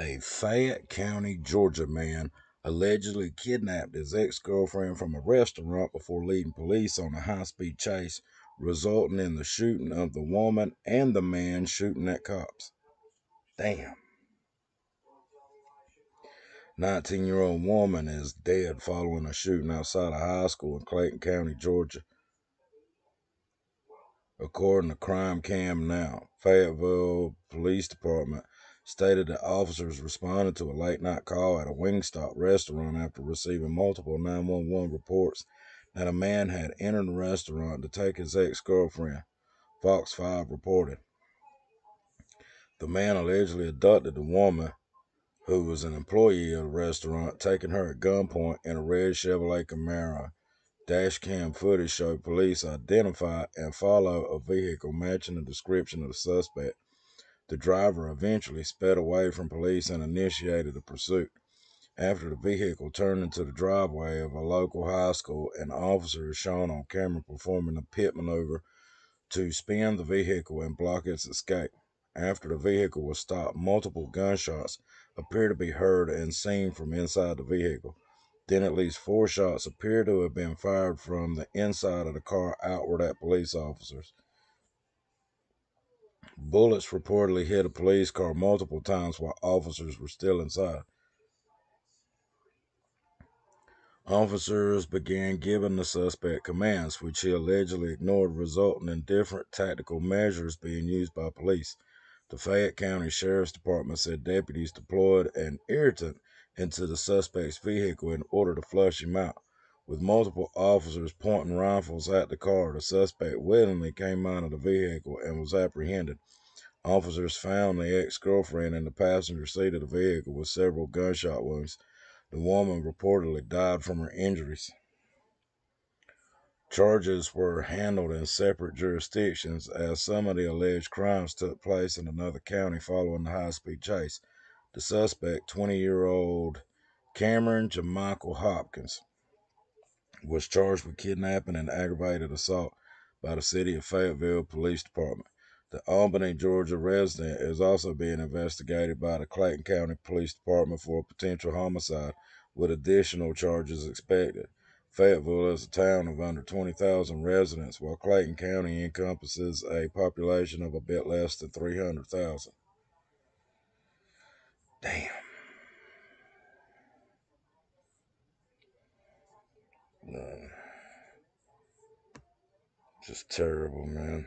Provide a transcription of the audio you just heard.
A Fayette County, Georgia man allegedly kidnapped his ex girlfriend from a restaurant before leading police on a high speed chase, resulting in the shooting of the woman and the man shooting at cops. Damn. 19 year old woman is dead following a shooting outside a high school in Clayton County, Georgia. According to Crime Cam Now, Fayetteville Police Department stated that officers responded to a late night call at a Wingstop restaurant after receiving multiple 911 reports that a man had entered the restaurant to take his ex girlfriend, Fox 5 reported. The man allegedly abducted the woman, who was an employee of the restaurant, taking her at gunpoint in a red Chevrolet Camaro. Dash cam footage showed police identify and follow a vehicle matching the description of the suspect. The driver eventually sped away from police and initiated a pursuit. After the vehicle turned into the driveway of a local high school, an officer is shown on camera performing a pit maneuver to spin the vehicle and block its escape. After the vehicle was stopped, multiple gunshots appear to be heard and seen from inside the vehicle. Then at least four shots appear to have been fired from the inside of the car outward at police officers. Bullets reportedly hit a police car multiple times while officers were still inside. Officers began giving the suspect commands, which he allegedly ignored, resulting in different tactical measures being used by police. The Fayette County Sheriff's Department said deputies deployed an irritant into the suspect's vehicle in order to flush him out. With multiple officers pointing rifles at the car, the suspect willingly came out of the vehicle and was apprehended. Officers found the ex girlfriend in the passenger seat of the vehicle with several gunshot wounds. The woman reportedly died from her injuries. Charges were handled in separate jurisdictions as some of the alleged crimes took place in another county following the high speed chase. The suspect, 20 year old Cameron Jamichael Hopkins, was charged with kidnapping and aggravated assault by the City of Fayetteville Police Department. The Albany, Georgia resident is also being investigated by the Clayton County Police Department for a potential homicide, with additional charges expected. Fayetteville is a town of under 20,000 residents, while Clayton County encompasses a population of a bit less than 300,000. Damn. Just terrible, man.